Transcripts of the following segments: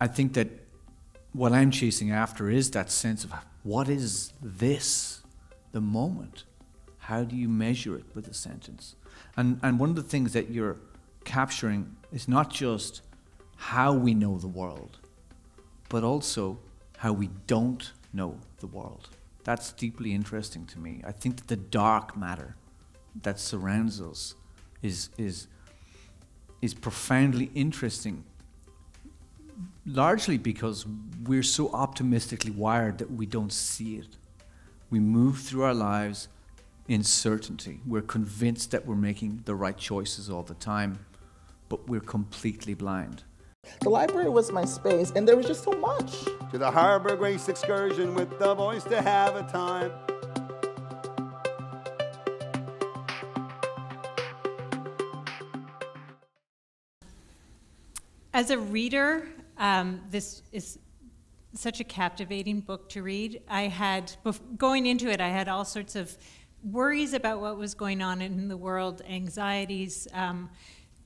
I think that what I'm chasing after is that sense of what is this, the moment? How do you measure it with a sentence? And, and one of the things that you're capturing is not just how we know the world, but also how we don't know the world. That's deeply interesting to me. I think that the dark matter that surrounds us is, is, is profoundly interesting, largely because we're so optimistically wired that we don't see it. We move through our lives in certainty. We're convinced that we're making the right choices all the time, but we're completely blind. The library was my space, and there was just so much. To the Harbor Grace excursion with the boys to have a time. As a reader, um, this is such a captivating book to read. I had, going into it, I had all sorts of worries about what was going on in the world, anxieties, um,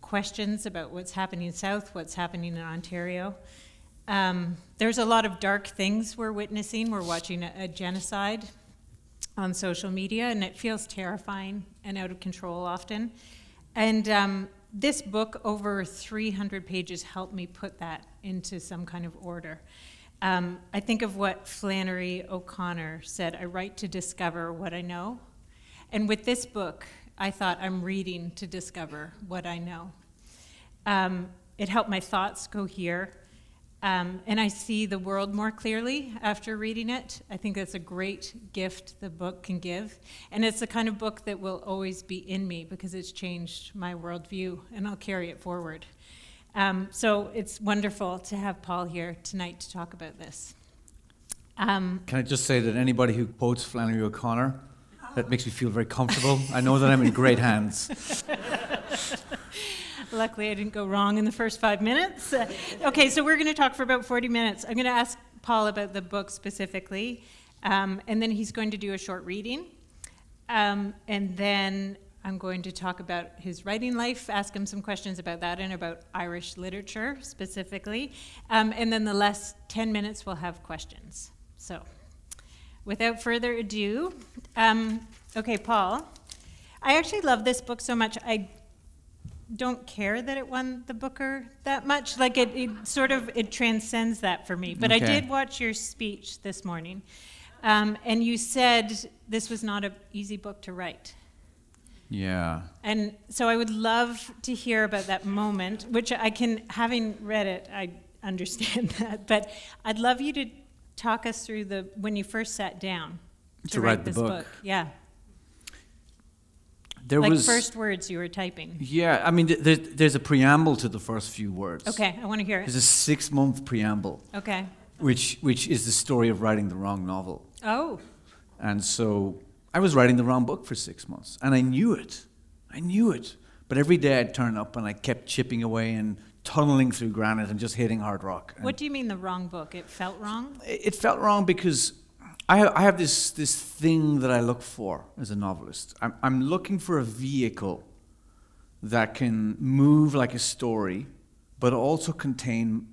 questions about what's happening south, what's happening in Ontario. Um, there's a lot of dark things we're witnessing. We're watching a, a genocide on social media, and it feels terrifying and out of control often. And um, this book, over 300 pages, helped me put that into some kind of order. Um, I think of what Flannery O'Connor said I write to discover what I know. And with this book, I thought I'm reading to discover what I know. Um, it helped my thoughts cohere. Um, and I see the world more clearly after reading it. I think that's a great gift the book can give. And it's the kind of book that will always be in me because it's changed my worldview, and I'll carry it forward. Um, so it's wonderful to have Paul here tonight to talk about this. Um, Can I just say that anybody who quotes Flannery O'Connor, that makes me feel very comfortable. I know that I'm in great hands. Luckily, I didn't go wrong in the first five minutes. Uh, okay, so we're going to talk for about 40 minutes. I'm going to ask Paul about the book specifically, um, and then he's going to do a short reading. Um, and then I'm going to talk about his writing life, ask him some questions about that and about Irish literature specifically. Um, and then the last 10 minutes we'll have questions. So, without further ado, um, okay, Paul, I actually love this book so much. I don't care that it won the Booker that much. Like it, it sort of it transcends that for me. But okay. I did watch your speech this morning, um, and you said this was not an easy book to write. Yeah. And so I would love to hear about that moment, which I can, having read it, I understand that. But I'd love you to talk us through the when you first sat down to, to write, write this book. book. Yeah. There like was first words you were typing. Yeah, I mean, there's, there's a preamble to the first few words. Okay, I want to hear it. There's a six-month preamble. Okay. Which which is the story of writing the wrong novel. Oh. And so I was writing the wrong book for six months, and I knew it. I knew it. But every day I'd turn up and I kept chipping away and tunneling through granite and just hitting hard rock. what do you mean the wrong book? It felt wrong? It felt wrong because I have, I have this, this thing that I look for as a novelist. I'm, I'm looking for a vehicle that can move like a story, but also contain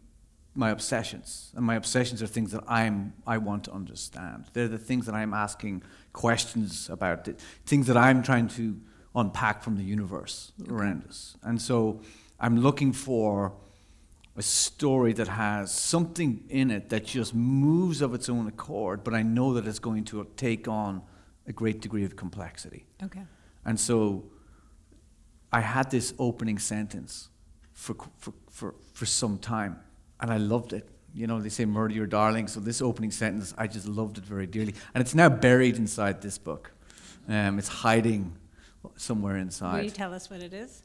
my obsessions. And my obsessions are things that I'm, I want to understand. They're the things that I'm asking questions about, things that I'm trying to unpack from the universe okay. around us. And so I'm looking for a story that has something in it that just moves of its own accord, but I know that it's going to take on a great degree of complexity. Okay. And so I had this opening sentence for, for, for, for some time, and I loved it. You know, they say murder your darling, so this opening sentence, I just loved it very dearly. And it's now buried inside this book. Um, it's hiding somewhere inside. Will you tell us what it is?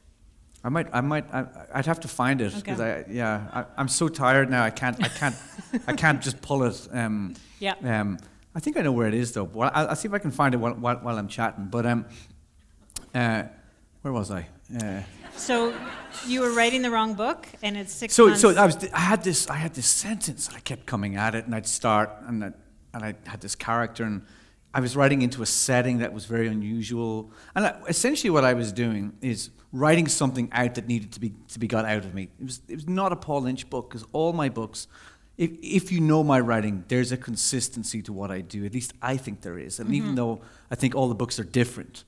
I might, I might, I, would have to find it because okay. I, yeah, I, am so tired now. I can't, I can't, I can't just pull it. Um, yeah. Um, I think I know where it is though. Well, I'll, I'll see if I can find it while, while, while I'm chatting. But um, uh, where was I? Uh, so you were writing the wrong book, and it's six. So, months. so I was, I had this, I had this sentence, and I kept coming at it, and I'd start, and I, and I had this character, and I was writing into a setting that was very unusual. And I, essentially, what I was doing is writing something out that needed to be, to be got out of me. It was, it was not a Paul Lynch book, because all my books, if, if you know my writing, there's a consistency to what I do. At least I think there is. And even mm-hmm. though I think all the books are different,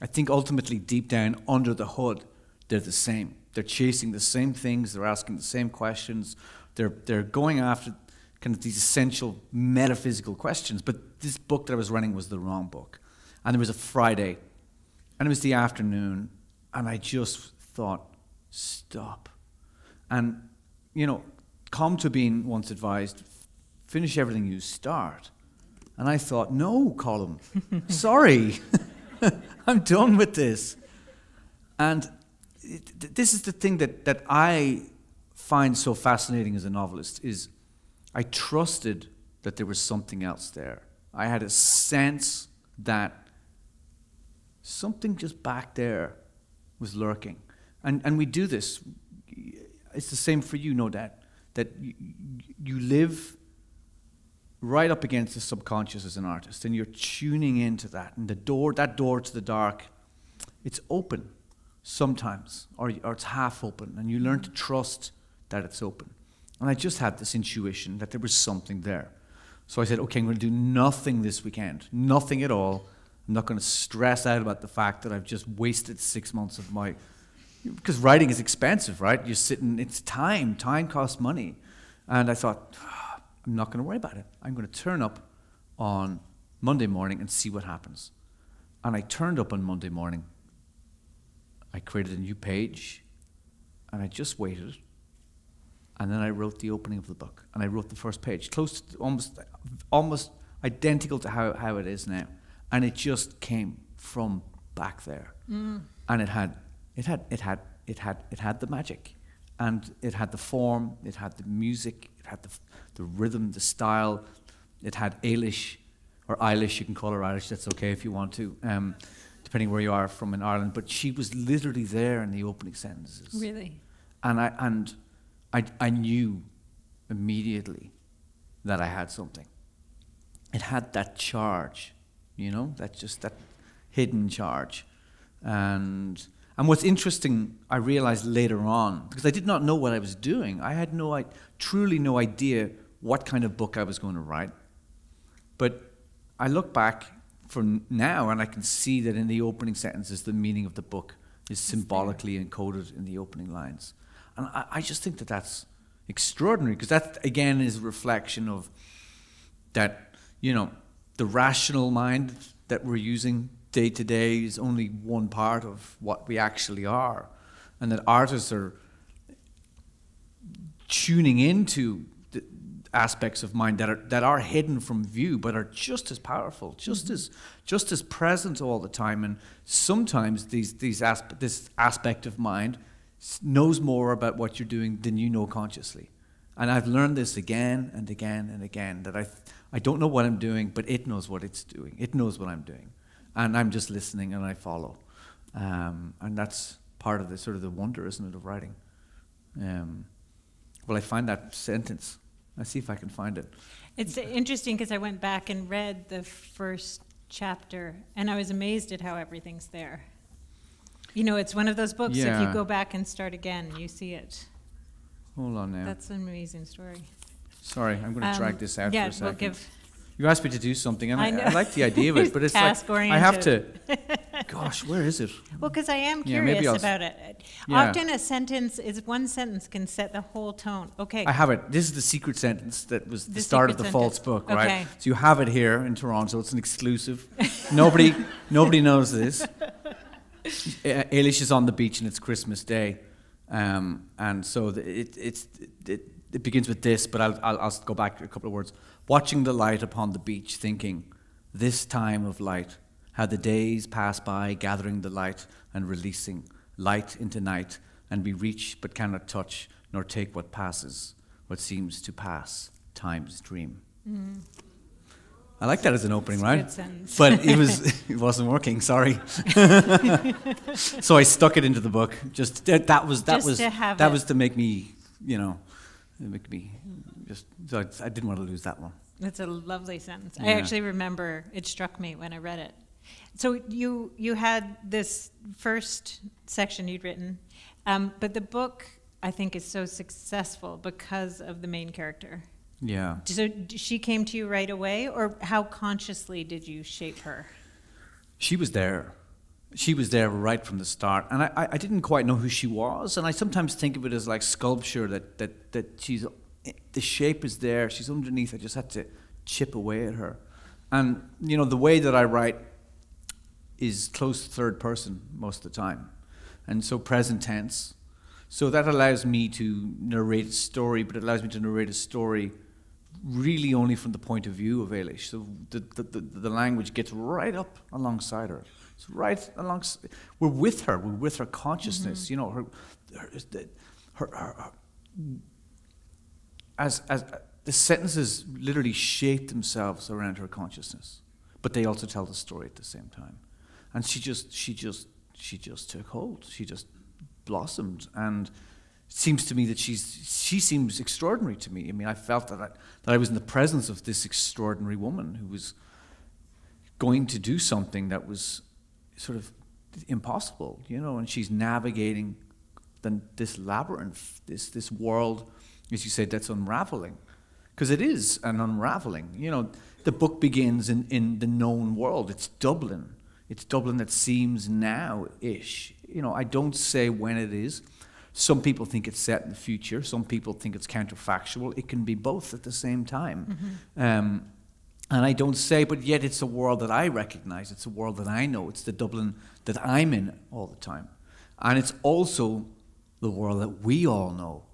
I think ultimately, deep down under the hood, they're the same. They're chasing the same things, they're asking the same questions, they're, they're going after kind of these essential metaphysical questions. But this book that I was running was the wrong book. And it was a Friday, and it was the afternoon, and I just thought, stop. And, you know, Colm Tóibín once advised, finish everything you start. And I thought, no, Colm, sorry, I'm done with this. And it, this is the thing that, that I find so fascinating as a novelist is I trusted that there was something else there. I had a sense that something just back there was lurking. And, and we do this. It's the same for you, no doubt, that you, you live right up against the subconscious as an artist and you're tuning into that. And the door, that door to the dark, it's open sometimes, or, or it's half open, and you learn to trust that it's open. And I just had this intuition that there was something there. So I said, okay, I'm going to do nothing this weekend, nothing at all. I'm not going to stress out about the fact that I've just wasted six months of my. Because writing is expensive, right? You're sitting, it's time. Time costs money. And I thought, "Ah, I'm not going to worry about it. I'm going to turn up on Monday morning and see what happens. And I turned up on Monday morning. I created a new page and I just waited. And then I wrote the opening of the book and I wrote the first page, close to almost, almost identical to how, how it is now. And it just came from back there. And it had, it had, it had, it had, it had the magic. And it had the form, it had the music, it had the, the rhythm, the style, it had Eilish, or Eilish, you can call her Irish, that's okay if you want to, um, depending where you are from in Ireland. But she was literally there in the opening sentences Really? and I and I I knew immediately that I had something. It had that charge, you know, that just that hidden charge, and and what's interesting, I realized later on because I did not know what I was doing. I had no, I truly no idea what kind of book I was going to write, but I look back from now and I can see that in the opening sentences, the meaning of the book is symbolically encoded in the opening lines. And I, I just think that that's extraordinary because that, again, is a reflection of that, you know, the rational mind that we're using day to day is only one part of what we actually are. And that artists are tuning into the aspects of mind that are that are hidden from view but are just as powerful just mm-hmm. as just as present all the time and sometimes these these asp- this aspect of mind knows more about what you're doing than you know consciously and I've learned this again and again and again that I I don't know what I'm doing but it knows what it's doing it knows what I'm doing and I'm just listening and I follow um, and that's part of the sort of the wonder isn't it of writing um, well, I find that sentence. Let's see if I can find it. It's interesting because I went back and read the first chapter, and I was amazed at how everything's there. You know, it's one of those books. If you go back and start again, you see it. Hold on now. That's an amazing story. Sorry, I'm going to Um, drag this out yeah, for a second. we'll give. You asked me to do something, and I I. I like the idea of it, but it's like I have to. Gosh, where is it? Well, because I am Yeah, curious I'll about it. Yeah. Often a sentence is one sentence can set the whole tone. Okay. I have it. This is the secret sentence that was the, The start of the false sentence. book, Okay. right? So you have it here in Toronto. It's an exclusive. nobody, nobody knows this. Eilish is on the beach and it's Christmas Day, um, and so the, it, it's it, it begins with this. But I'll, I'll I'll go back a couple of words. Watching the light upon the beach, thinking, this time of light, how the days pass by, gathering the light and releasing light into night, and we reach but cannot touch nor take what passes, what seems to pass, time's dream. I like that as an opening, right? good sentence. But it was it wasn't working. Sorry. so I stuck it into the book. Just that, that was that Just was to have that it. was to make me, you know, make me just. So I, I didn't want to lose that one. That's a lovely sentence. I actually remember it struck me when I read it. So you you had this first section you'd written, um, but the book I think is so successful because of the main character. Yeah. So she came to you right away, or how consciously did you shape her? She was there. She was there right from the start, and I, I- didn't quite know who she was. And I sometimes think of it as like sculpture that that that she's eh, the shape is there. She's underneath. I just had to chip away at her, and you know the way that I write is close to third person most of the time, and so present tense. So that allows me to narrate a story, but it allows me to narrate a story really only from the point of view of Eilish. So the, the, the, the language gets right up alongside her. It's right alongside. We're with her. We're with her consciousness. Mm-hmm. You know, her, her, the- her, her, as, as uh, the sentences literally shape themselves around her consciousness, but they also tell the story at the same time. And she just, she just, she just took hold. She just blossomed, and seems to me that she's, she seems extraordinary to me. I mean, I felt that I, that I was in the presence of this extraordinary woman who was going to do something that was sort of impossible, you know, and she's navigating the, this labyrinth, this, this world, as you said, that's unraveling. Because it is an unraveling. You know, the book begins in, in the known world. It's Dublin. It's Dublin that seems now ish. You know, I don't say when it is. Some people think it's set in the future. Some people think it's counterfactual. It can be both at the same time. Um, and I don't say, but yet it's a world that I recognize. It's a world that I know. It's the Dublin that I'm in all the time. And it's also the world that we all know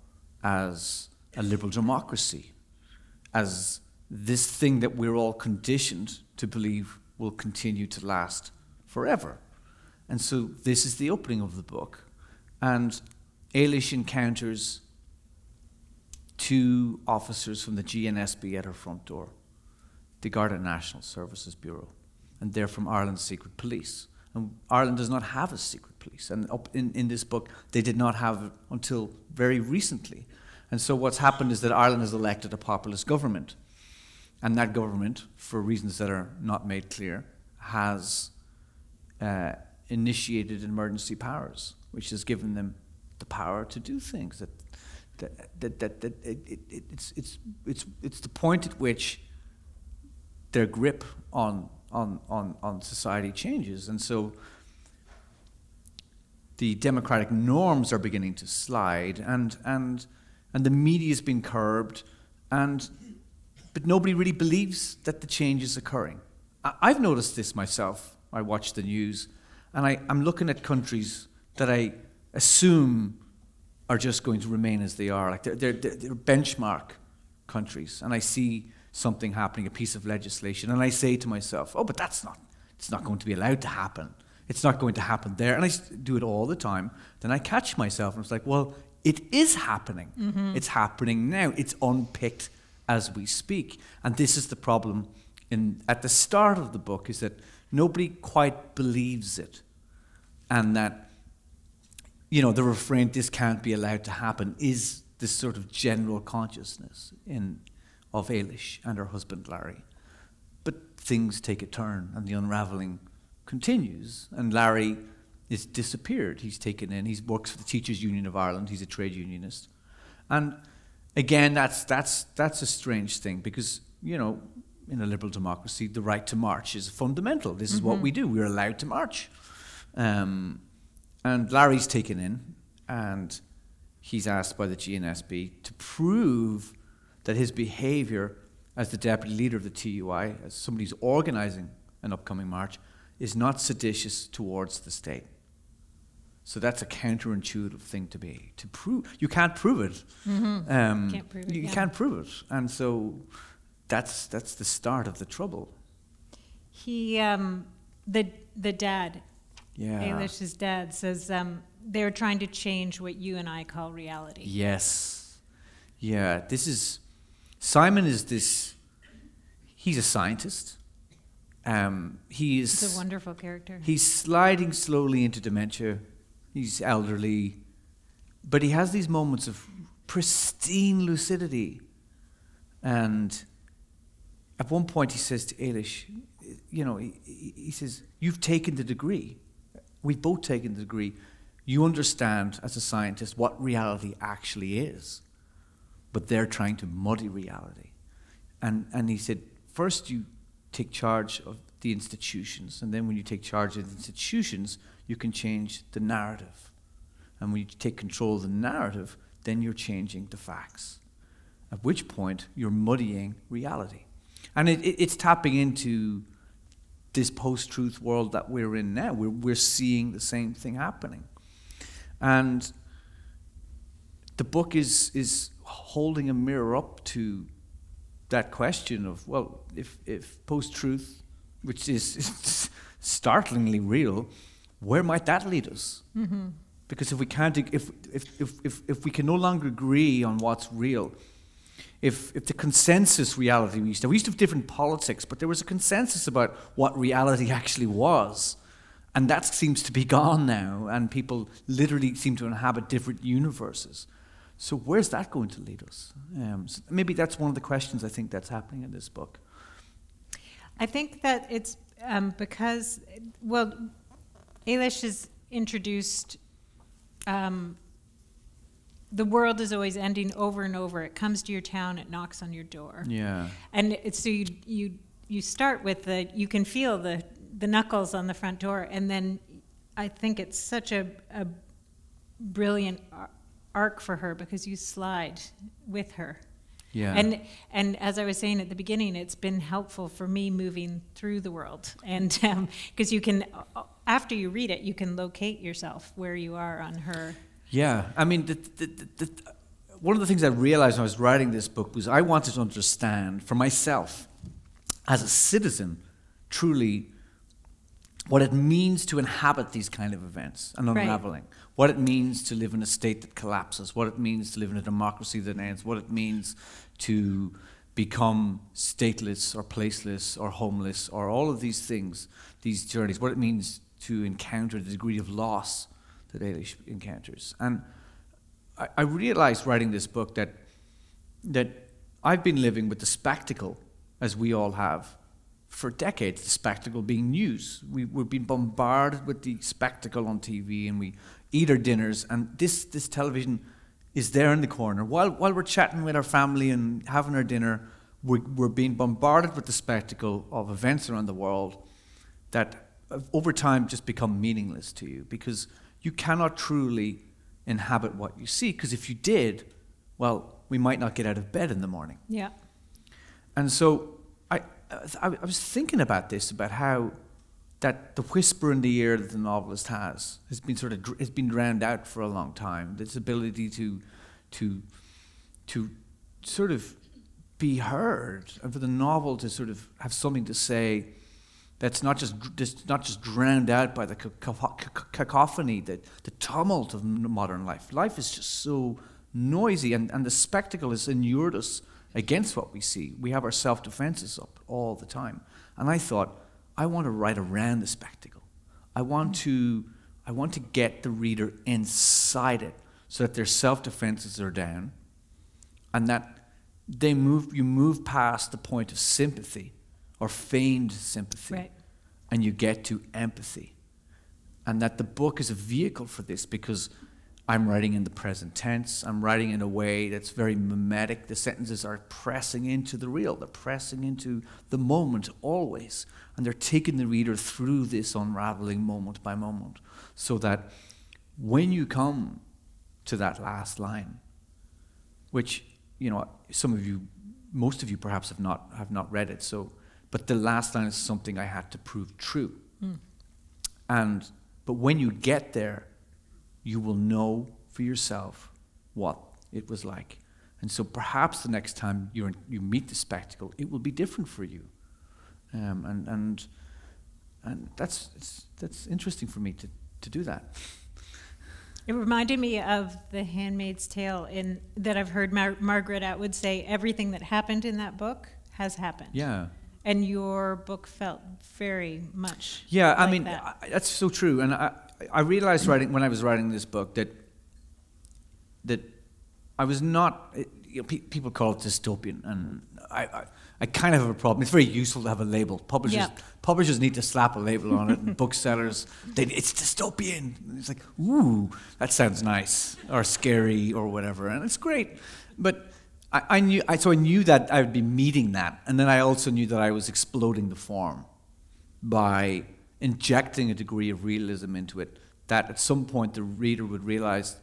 as a liberal democracy, as this thing that we're all conditioned to believe will continue to last forever. And so this is the opening of the book. And Eilish encounters two officers from the GNSB at her front door the Garda National Services Bureau, and they're from Ireland's secret police. And Ireland does not have a secret police, and up in, in this book, they did not have it until very recently. And so what's happened is that Ireland has elected a populist government, and that government, for reasons that are not made clear, has uh, initiated emergency powers, which has given them the power to do things that that, that, that, that it, it, it- it's, it's, it's, it's the point at which their grip on, on, on, on society changes. And so the democratic norms are beginning to slide, and, and, and the media's been curbed, and, but nobody really believes that the change is occurring. I, I've noticed this myself. I watch the news, and I, I'm looking at countries that I assume are just going to remain as they are. Like they're, they're, they're benchmark countries, and I see something happening, a piece of legislation, and I say to myself, "Oh, but that's not. It's not going to be allowed to happen. It's not going to happen there." And I do it all the time. Then I catch myself, and it's like, "Well, it is happening. Mm-hmm. It's happening now. It's unpicked as we speak." And this is the problem. In at the start of the book is that nobody quite believes it, and that you know, the refrain, this can't be allowed to happen, is this sort of general consciousness in, of Eilish and her husband Larry. But things take a turn and the unravelling continues. And Larry is disappeared. He's taken in, he works for the Teachers Union of Ireland, he's a trade unionist. And again, that's, that's, that's a strange thing because, you know, in a liberal democracy, the right to march is fundamental. This is what we do. We're allowed to march. Um, and Larry's taken in, and he's asked by the GNSB to prove that his behaviour as the deputy leader of the TUI, as somebody who's organising an upcoming march, is not seditious towards the state. So that's a counterintuitive thing to be. To prove, you can't prove it. Um, Can't prove it, You yeah. can't prove it, and so that's that's the start of the trouble. He, um, the the dad, Yeah. Eilish's dad, says um, they're trying to change what you and I call reality. Yes. Yeah, this is Simon is this he's a scientist. Um, he It's a wonderful character. he's sliding slowly into dementia. He's elderly, but he has these moments of pristine lucidity. And at one point, he says to Eilish, you know, he, he says, You've taken the degree. We've both taken the degree. You understand, as a scientist, what reality actually is. But they're trying to muddy reality. And, and he said, First, you take charge of the institutions. And then, when you take charge of the institutions, you can change the narrative. And when you take control of the narrative, then you're changing the facts. At which point, you're muddying reality. And it, it, it's tapping into this post truth world that we're in now. We're, we're seeing the same thing happening. And the book is, is holding a mirror up to that question of, well, if, if post truth, which is, is startlingly real, where might that lead us? Mm-hmm. Because if we can't, if, if, if, if, if we can no longer agree on what's real, if, if the consensus reality we used to, we used to have different politics, but there was a consensus about what reality actually was. And that seems to be gone now, and people literally seem to inhabit different universes. So, where's that going to lead us? Um, so maybe that's one of the questions I think that's happening in this book. I think that it's um, because, well, Eilish has introduced um, the world is always ending over and over. It comes to your town, it knocks on your door. Yeah. And it's, so you, you, you start with the, you can feel the, the knuckles on the front door, and then I think it's such a, a brilliant arc for her because you slide with her. Yeah. And and as I was saying at the beginning, it's been helpful for me moving through the world, and because um, you can, after you read it, you can locate yourself where you are on her. Yeah, I mean, the, the, the, one of the things I realized when I was writing this book was I wanted to understand for myself, as a citizen, truly what it means to inhabit these kind of events and unraveling. Right. What it means to live in a state that collapses. What it means to live in a democracy that ends. What it means to become stateless or placeless or homeless or all of these things, these journeys. What it means to encounter the degree of loss that Eilish encounters. And I, I realized writing this book that, that I've been living with the spectacle, as we all have, for decades, the spectacle being news. We, we've been bombarded with the spectacle on TV and we eat our dinners, and this, this television is there in the corner. While, while we're chatting with our family and having our dinner, we're, we're being bombarded with the spectacle of events around the world that over time just become meaningless to you because you cannot truly inhabit what you see. Because if you did, well, we might not get out of bed in the morning. Yeah. And so I, I, I was thinking about this, about how that the whisper in the ear that the novelist has has been sort of has been drowned out for a long time. This ability to, to, to sort of be heard, and for the novel to sort of have something to say that's not just, just not just drowned out by the cacophony, the, the tumult of modern life. Life is just so noisy, and, and the spectacle has inured us against what we see. We have our self defenses up all the time. And I thought, I want to write around the spectacle. I want to, I want to get the reader inside it so that their self defenses are down and that they move, you move past the point of sympathy or feigned sympathy. Right. And you get to empathy. And that the book is a vehicle for this because I'm writing in the present tense. I'm writing in a way that's very mimetic. The sentences are pressing into the real, they're pressing into the moment always. And they're taking the reader through this unraveling moment by moment. So that when you come to that last line, which, you know, some of you, most of you perhaps have not, have not read it, so but the last line is something I had to prove true. Mm. And but when you get there, you will know for yourself what it was like. And so perhaps the next time you you meet the spectacle, it will be different for you. Um, and and and that's that's interesting for me to, to do that. It reminded me of The Handmaid's Tale in that I've heard Mar- Margaret Atwood say everything that happened in that book has happened. Yeah. And your book felt very much. Yeah, like I mean that. I, that's so true. And I, I realized writing when I was writing this book that that I was not. You know, pe- people call it dystopian, and I, I, I kind of have a problem. It's very useful to have a label. Publishers, Yeah. publishers need to slap a label on it, and booksellers, they, it's dystopian. And It's like, ooh, that sounds nice, or scary, or whatever, and it's great. But I, I knew, I, so I knew that I would be meeting that, and then I also knew that I was exploding the form by injecting a degree of realism into it. That at some point the reader would realize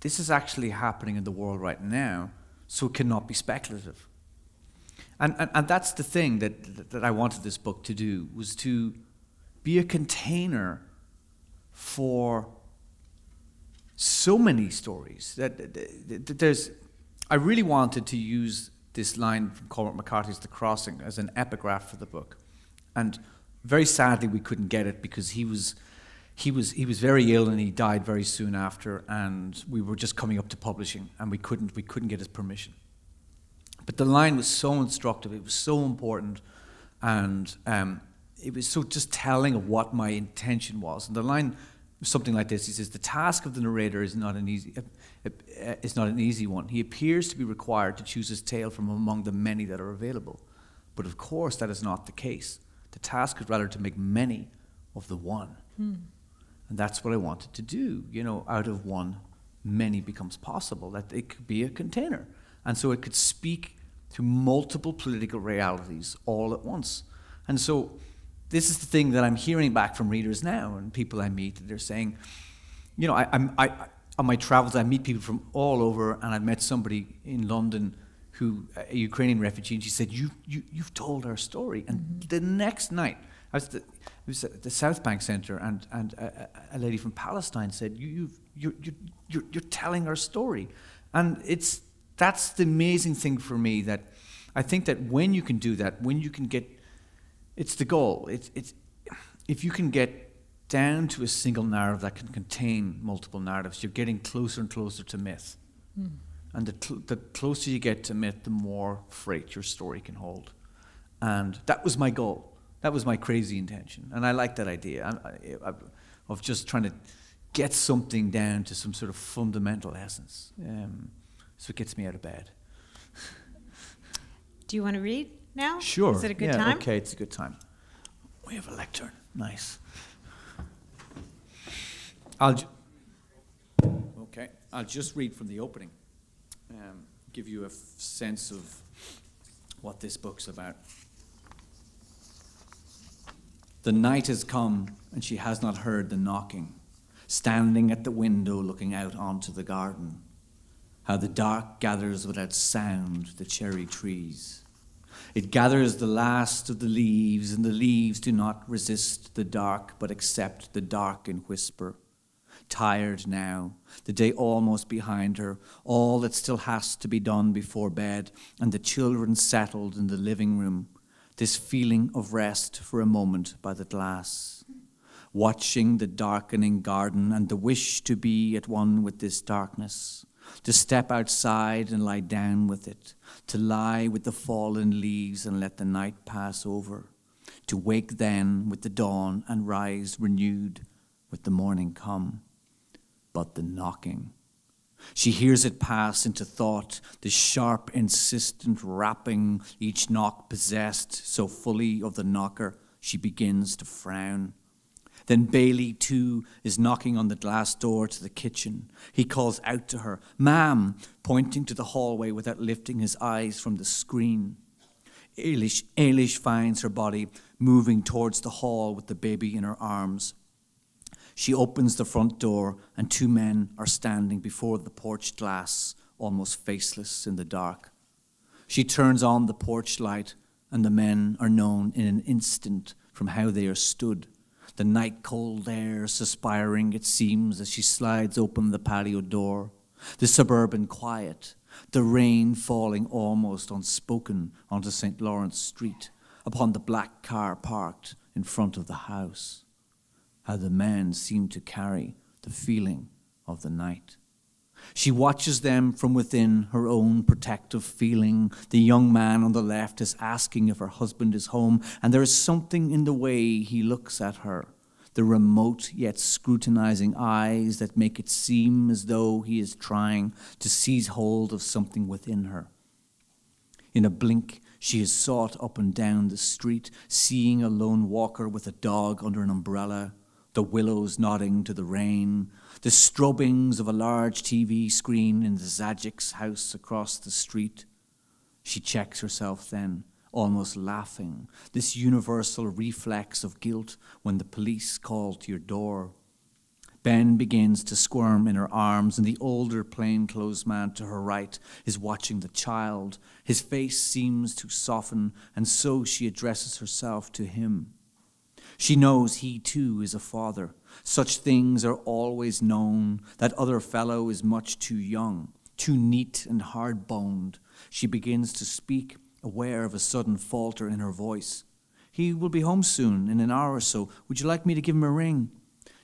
this is actually happening in the world right now, so it cannot be speculative. And, and, and that's the thing that, that I wanted this book to do, was to be a container for so many stories. That, that, that there's, I really wanted to use this line from Cormac McCarthy's The Crossing as an epigraph for the book. And very sadly, we couldn't get it because he was, he was, he was very ill and he died very soon after, and we were just coming up to publishing, and we couldn't, we couldn't get his permission. But the line was so instructive, it was so important, and um, it was so just telling of what my intention was. And the line something like this: He says, "The task of the narrator is not an easy, uh, uh, is not an easy one. He appears to be required to choose his tale from among the many that are available, but of course that is not the case. The task is rather to make many of the one." And that's what I wanted to do. You know, out of one, many becomes possible. That it could be a container. And so it could speak to multiple political realities all at once. And so this is the thing that I'm hearing back from readers now and people I meet. They're saying, you know, I, I'm, I, on my travels, I meet people from all over, and I met somebody in London who, a Ukrainian refugee, and she said, you, you, You've told our story. And mm-hmm. the next night, I was, at the, was at the Southbank Centre, and, and a, a a lady from Palestine said, you, you've, you're, you're, you're, you're telling our story. And it's, that's the amazing thing for me that I think that when you can do that, when you can get, it's the goal. It's, it's, if you can get down to a single narrative that can contain multiple narratives, you're getting closer and closer to myth. And the, cl- the closer you get to myth, the more freight your story can hold. And that was my goal. That was my crazy intention. And I like that idea I, I, of just trying to get something down to some sort of fundamental essence. Um, so it gets me out of bed. Do you want to read now? Sure. Is it a good yeah, time? Okay, it's a good time. We have a lectern. Nice. I'll. Okay, I'll just read from the opening. Um, give you a sense of what this book's about. The night has come, and she has not heard the knocking. Standing at the window, looking out onto the garden, how the dark gathers without sound the cherry trees. It gathers the last of the leaves, and the leaves do not resist the dark, but accept the dark in whisper. Tired now, the day almost behind her, all that still has to be done before bed, and the children settled in the living room, this feeling of rest for a moment by the glass. Watching the darkening garden and the wish to be at one with this darkness to step outside and lie down with it, to lie with the fallen leaves and let the night pass over, to wake then with the dawn and rise renewed with the morning come. But the knocking. She hears it pass into thought, the sharp, insistent rapping, each knock possessed so fully of the knocker, she begins to frown. Then Bailey, too, is knocking on the glass door to the kitchen. He calls out to her, Ma'am, pointing to the hallway without lifting his eyes from the screen. Eilish, Eilish finds her body moving towards the hall with the baby in her arms. She opens the front door, and two men are standing before the porch glass, almost faceless in the dark. She turns on the porch light, and the men are known in an instant from how they are stood. The night cold air suspiring, it seems, as she slides open the patio door. The suburban quiet, the rain falling almost unspoken onto St. Lawrence Street, upon the black car parked in front of the house. How the men seem to carry the feeling of the night. She watches them from within her own protective feeling. The young man on the left is asking if her husband is home, and there is something in the way he looks at her the remote yet scrutinizing eyes that make it seem as though he is trying to seize hold of something within her. In a blink, she has sought up and down the street, seeing a lone walker with a dog under an umbrella, the willows nodding to the rain, the strubbings of a large TV screen in the Zajic's house across the street. She checks herself then, almost laughing, this universal reflex of guilt when the police call to your door. Ben begins to squirm in her arms, and the older plainclothes man to her right is watching the child. His face seems to soften, and so she addresses herself to him. She knows he too is a father. Such things are always known. That other fellow is much too young, too neat and hard boned. She begins to speak, aware of a sudden falter in her voice. He will be home soon, in an hour or so. Would you like me to give him a ring?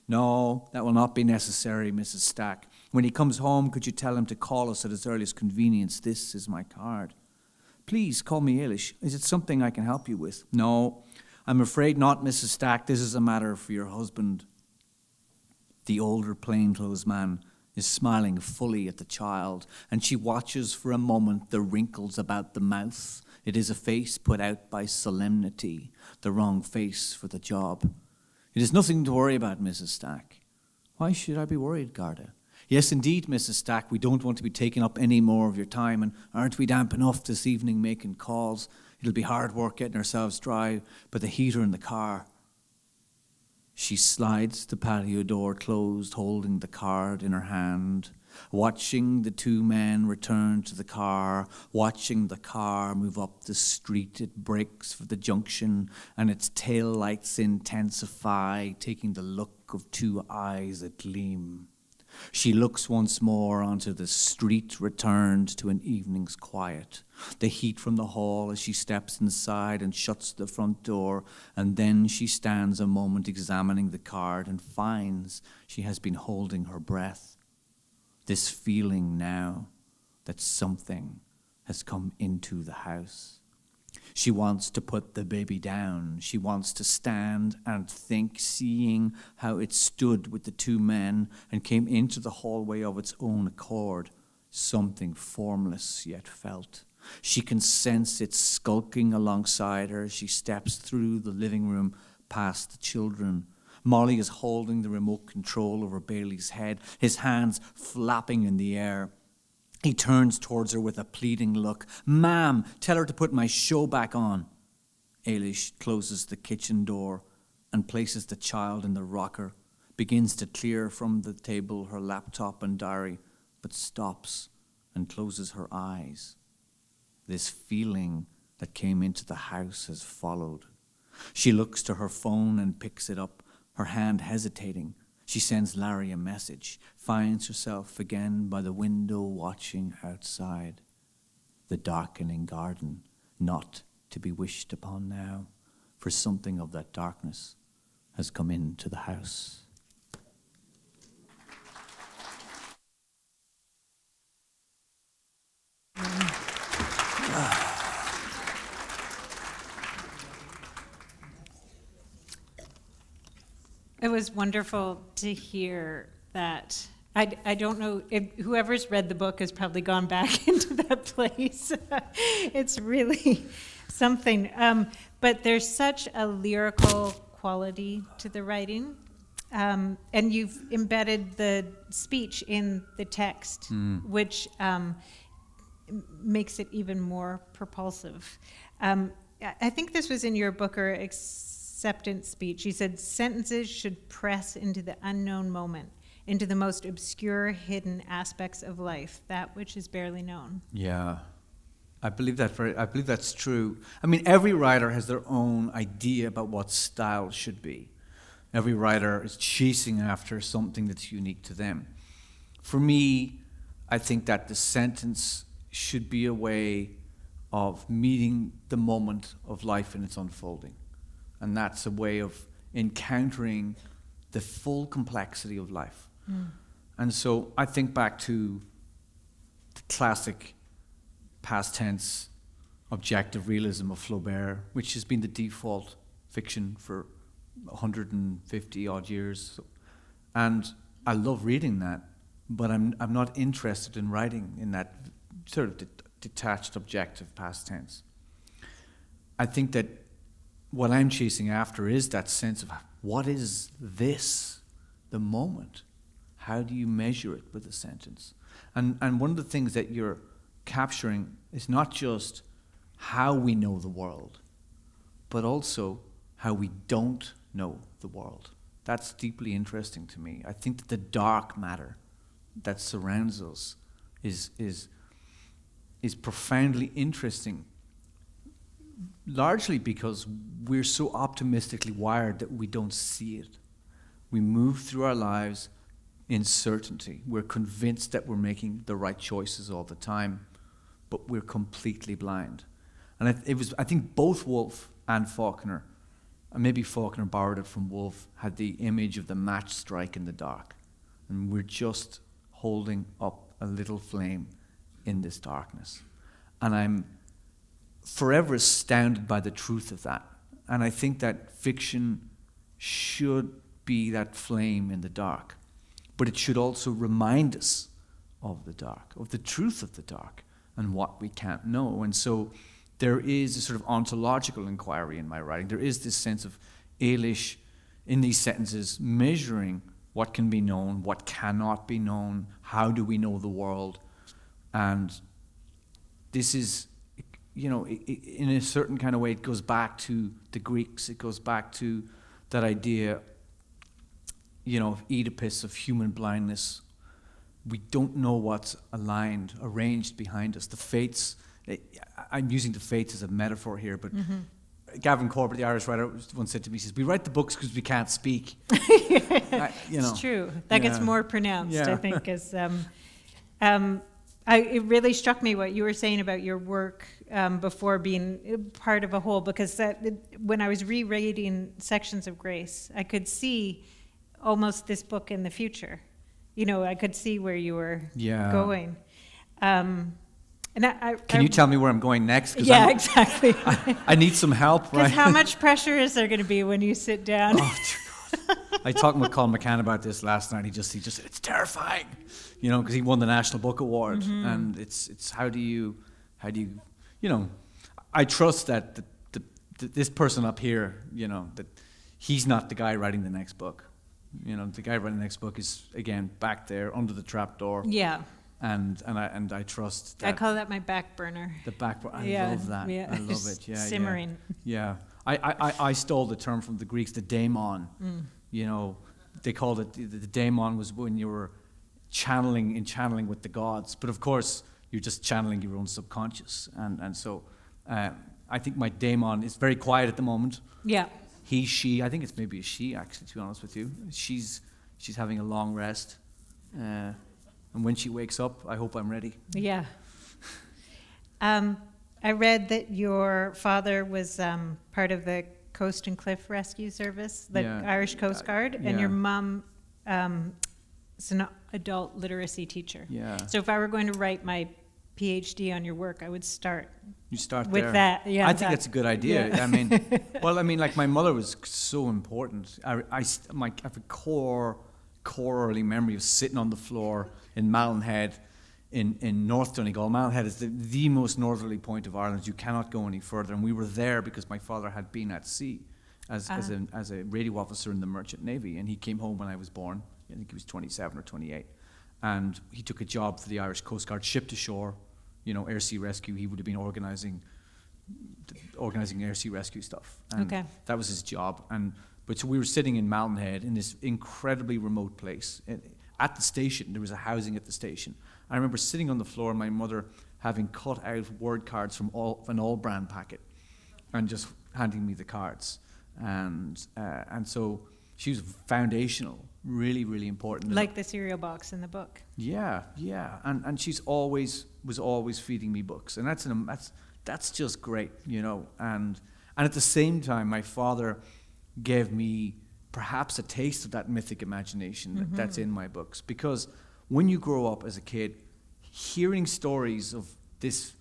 No, that will not be necessary, Mrs. Stack. When he comes home, could you tell him to call us at his earliest convenience? This is my card. Please call me Eilish. Is it something I can help you with? No, I'm afraid not, Mrs. Stack. This is a matter for your husband. The older plainclothes man is smiling fully at the child, and she watches for a moment the wrinkles about the mouth. It is a face put out by solemnity, the wrong face for the job. It is nothing to worry about, Mrs. Stack. Why should I be worried, Garda? Yes, indeed, Mrs. Stack, we don't want to be taking up any more of your time, and aren't we damp enough this evening making calls? It'll be hard work getting ourselves dry, but the heater in the car. She slides the patio door closed, holding the card in her hand, watching the two men return to the car, watching the car move up the street. It breaks for the junction, and its tail lights intensify, taking the look of two eyes that gleam. She looks once more onto the street, returned to an evening's quiet. The heat from the hall as she steps inside and shuts the front door, and then she stands a moment examining the card and finds she has been holding her breath. This feeling now that something has come into the house. She wants to put the baby down. She wants to stand and think, seeing how it stood with the two men and came into the hallway of its own accord, something formless yet felt. She can sense it skulking alongside her as she steps through the living room past the children. Molly is holding the remote control over Bailey's head, his hands flapping in the air. He turns towards her with a pleading look. Ma'am, tell her to put my show back on. Eilish closes the kitchen door and places the child in the rocker, begins to clear from the table her laptop and diary, but stops and closes her eyes. This feeling that came into the house has followed. She looks to her phone and picks it up, her hand hesitating. She sends Larry a message, finds herself again by the window watching outside. The darkening garden, not to be wished upon now, for something of that darkness has come into the house. It was wonderful to hear that. I, I don't know if whoever's read the book has probably gone back into that place. it's really something. Um, but there's such a lyrical quality to the writing. Um, and you've embedded the speech in the text, mm. which um, makes it even more propulsive. Um, I think this was in your Booker acceptance speech. He said sentences should press into the unknown moment, into the most obscure, hidden aspects of life, that which is barely known. Yeah. I believe that I believe that's true. I mean, every writer has their own idea about what style should be. Every writer is chasing after something that's unique to them. For me, I think that the sentence should be a way of meeting the moment of life in its unfolding. And that's a way of encountering the full complexity of life. Mm. And so I think back to the classic past tense objective realism of Flaubert, which has been the default fiction for 150 odd years, and I love reading that, but I'm I'm not interested in writing in that sort of de- detached, objective past tense. I think that what I'm chasing after is that sense of what is this, the moment. How do you measure it with a sentence? And and one of the things that you're capturing is not just how we know the world, but also how we don't know the world. That's deeply interesting to me. I think that the dark matter that surrounds us is, is, is profoundly interesting, largely because we're so optimistically wired that we don't see it. We move through our lives in certainty. We're convinced that we're making the right choices all the time, but we're completely blind. And it, was, I think both Woolf and Faulkner, and maybe Faulkner borrowed it from Woolf, had the image of the match strike in the dark. And we're just holding up a little flame in this darkness. And I'm forever astounded by the truth of that. And I think that fiction should be that flame in the dark. But it should also remind us of the dark, of the truth of the dark, and what we can't know. And so there is a sort of ontological inquiry in my writing. There is this sense of Eilish in these sentences measuring what can be known, what cannot be known, how do we know the world. And this is, you know, in a certain kind of way, it goes back to the Greeks, it goes back to that idea, you know, of Oedipus, of human blindness. We don't know what's aligned, arranged behind us. The fates I'm using the fates as a metaphor here, but mm-hmm. Gavin Corbett, the Irish writer, once said to me, he says, "We write the books because we can't speak." I, you know, it's true. That yeah. gets more pronounced, yeah. I think, as. Um, um, I, it really struck me what you were saying about your work um, before being part of a whole, because that, when I was rereading sections of Grace, I could see almost this book in the future. You know, I could see where you were yeah. going. Um, and I, I, Can you tell me where I'm going next? Yeah, I'm, exactly. I, I, need some help, right? How much pressure is there going to be when you sit down? Oh, I talked with Colum McCann about this last night. He just he just said it's terrifying, you know, because he won the National Book Award, mm-hmm. and it's it's how do you how do you you know, I trust that the, the, the, this person up here, you know, that he's not the guy writing the next book. You know, the guy writing the next book is again back there under the trapdoor. Yeah and and I and I trust. I call that my back burner. The back burner. I yeah, love that. Yeah. I love it. Yeah, simmering. Yeah. yeah. I, I, I stole the term from the Greeks, the daemon. Mm. You know, they called it the, the daemon was when you were channeling in channeling with the gods, but of course you're just channeling your own subconscious, and and so uh, I think my daemon is very quiet at the moment. Yeah. He, she. I think it's maybe a she actually. To be honest with you, she's she's having a long rest. Uh, and when she wakes up, I hope I'm ready. Yeah. Um, I read that your father was um, part of the Coast and Cliff Rescue Service, the yeah. Irish Coast Guard, uh, yeah. and your mom um, is an adult literacy teacher. Yeah. So if I were going to write my PhD on your work, I would start. You start with there. that. Yeah. I think that's a good idea. Yeah. I mean, well, I mean, like my mother was so important. I, I, my, I have a core, core early memory of sitting on the floor in Malin in, in North Donegal. Malin is the, the most northerly point of Ireland. You cannot go any further. And we were there because my father had been at sea as, uh as, a, as a radio officer in the Merchant Navy. And he came home when I was born. I think he was 27 or 28. And he took a job for the Irish Coast Guard, ship to shore, you know, air sea rescue. He would have been organizing organizing air sea rescue stuff. And okay. that was his job. And but so we were sitting in Malin Head in this incredibly remote place at the station. There was a housing at the station. I remember sitting on the floor, my mother having cut out word cards from all, an All-Bran packet and just handing me the cards. And, uh, and so she was foundational, really, really important. Like the cereal box in the book. Yeah, yeah. And, and she's always, was always feeding me books. And that's, an, that's, that's just great, you know. And, and at the same time, my father gave me perhaps a taste of that mythic imagination mm-hmm. that's in my books. Because when you grow up as a kid, hearing stories of this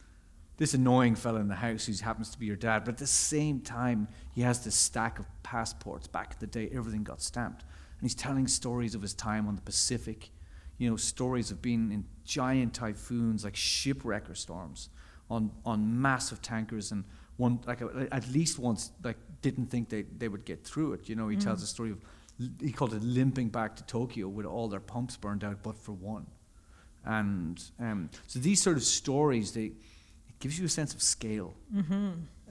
this annoying fella in the house who happens to be your dad, but at the same time, he has this stack of passports. Back in the day, everything got stamped. And he's telling stories of his time on the Pacific, you know, stories of being in giant typhoons, like shipwrecker storms, on, on massive tankers, and one, like, at least once, like, didn't think they, they would get through it. You know, he Mm. tells a story of, he called it limping back to Tokyo with all their pumps burned out, but for one. And um, so these sort of stories, they, it gives you a sense of scale.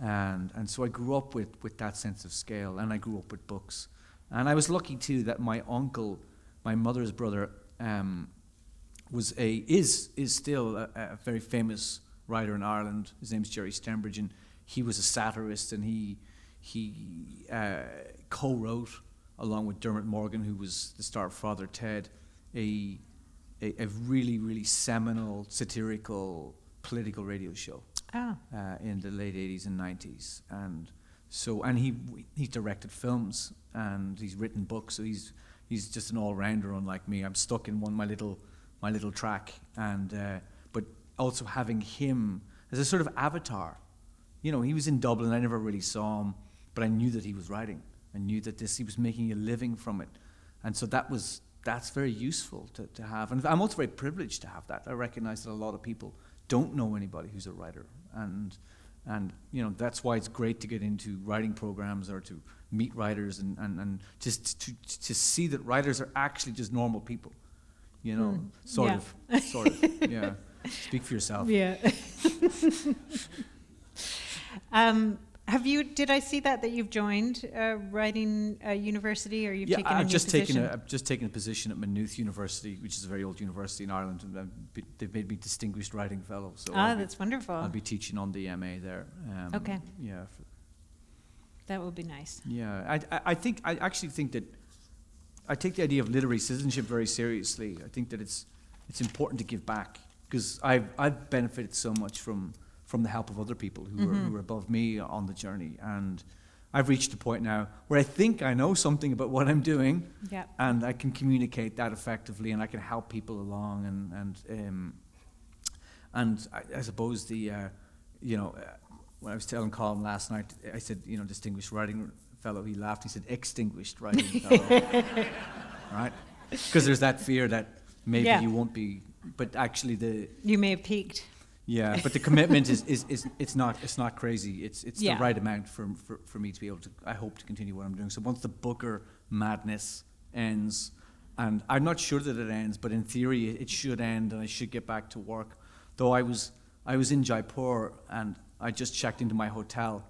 And, and so I grew up with, with that sense of scale, and I grew up with books. And I was lucky too that my uncle, my mother's brother, um, was a is is still a, a very famous writer in Ireland. His name's Gerry Stembridge, and he was a satirist, and he he uh, co-wrote along with Dermot Morgan, who was the star of Father Ted, a a, a really really seminal satirical political radio show Oh, uh, in the late 80s and 90s and so and he he's directed films and he's written books. So he's he's just an all-rounder unlike me. I'm stuck in one my little my little track. And uh, but also having him as a sort of avatar. You know he was in Dublin. I never really saw him but I knew that he was writing I knew that this he was making a living from it. And so that was that's very useful to, to have. And I'm also very privileged to have that. I recognize that a lot of people don't know anybody who's a writer. And and you know that's why it's great to get into writing programs or to meet writers and, and, and just to, to see that writers are actually just normal people you know sort Yeah. of sort of. Yeah. Speak for yourself. Yeah. um, have you? Did I see that that you've joined uh, writing uh, university, or you've yeah taken a I've new just taken position? a, I've just taken a position at Maynooth University which is a very old university in Ireland and I've be- they've made me distinguished writing fellow so ah, I'll be- that's wonderful. I'll be teaching on the MA there um, Okay. yeah that would be nice. Yeah, I, I, I think I actually think that I take the idea of literary citizenship very seriously. I think that it's it's important to give back because I've I've benefited so much from from the help of other people who are who are above me on the journey, and I've reached a point now where I think I know something about what I'm doing, Yeah. and I can communicate that effectively, and I can help people along, and and um, and I, I suppose the uh, you know uh, when I was telling Colum last night, I said you know distinguished writing fellow. He laughed. He said extinguished writing fellow, right? Because there's that fear that maybe Yeah. you won't be, but actually the You may have peaked. Yeah, but the commitment is, is, is it's not it's not crazy. It's it's Yeah. the right amount for, for for me to be able to. I hope to continue what I'm doing. So once the Booker madness ends, and I'm not sure that it ends, but in theory it should end, and I should get back to work. Though I was I was in Jaipur and I just checked into my hotel,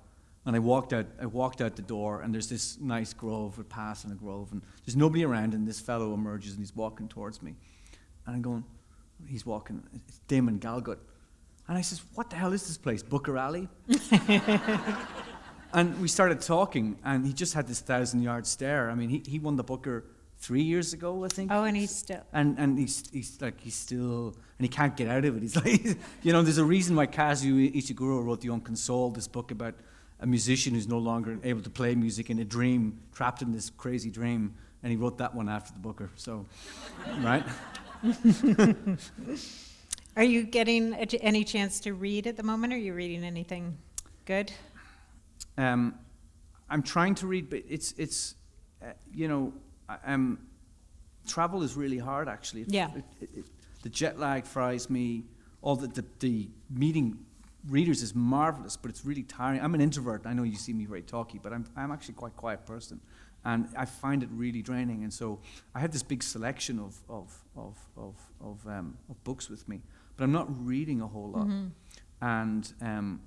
and I walked out I walked out the door, and there's this nice grove, with pass in a grove, and there's nobody around, and this fellow emerges and he's walking towards me, and I'm going, he's walking, it's Damon Galgut. And I says, What the hell is this place? Booker Alley? and we started talking, and he just had this thousand yard stare. I mean, he, he won the Booker three years ago, I think. Oh, and he's still. And, and he's, he's like, he's still, and he can't get out of it. He's like, you know, there's a reason why Kazuo Ishiguro wrote The Unconsoled, this book about a musician who's no longer able to play music in a dream, trapped in this crazy dream. And he wrote that one after the Booker. So, right? Are you getting any chance to read at the moment? Are you reading anything good? Um, I'm trying to read, but it's it's uh, you know, I, um, travel is really hard actually. It- Yeah. it- it- the jet lag fries me. All the, the the meeting readers is marvelous, but it's really tiring. I'm an introvert. I know you see me very talky, but I'm I'm actually quite a quiet person, and I find it really draining. And so I had this big selection of of of of of, um, of books with me, but I'm not reading a whole lot. And um,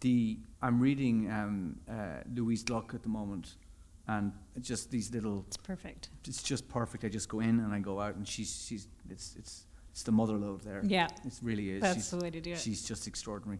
the I'm reading um, uh, Louise Gluck at the moment, and just these little. It's perfect. It's just perfect. I just go in and I go out, and she's she's it's it's it's the mother lode there. Yeah. it really is. That's she's, the way to do it. She's just extraordinary.